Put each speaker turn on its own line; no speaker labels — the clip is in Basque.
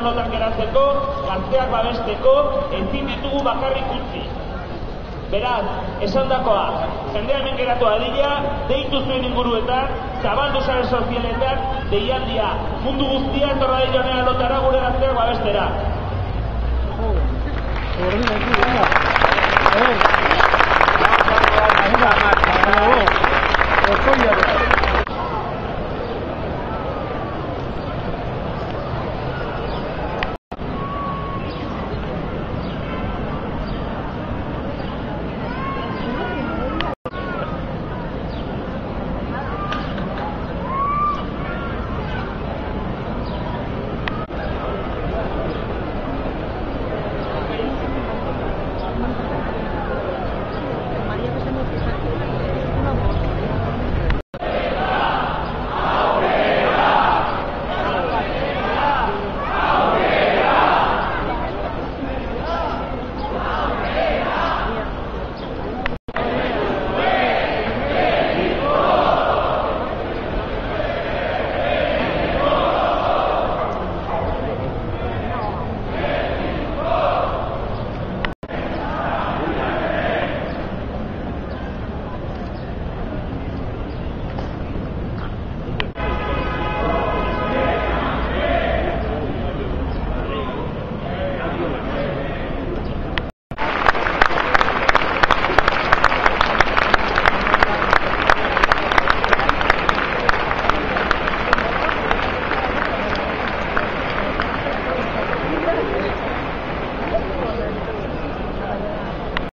arlotan geratzeko, gazteak babesteko, ezin ditugu bakarrik utzi. Beraz, esandakoa, jendea hemen geratu adila, deitu zuen inguruetan, zabaldu sare sozialetan, deialdia, mundu guztia etorra dira jonea lotara gure gazteak babestera.
Oh,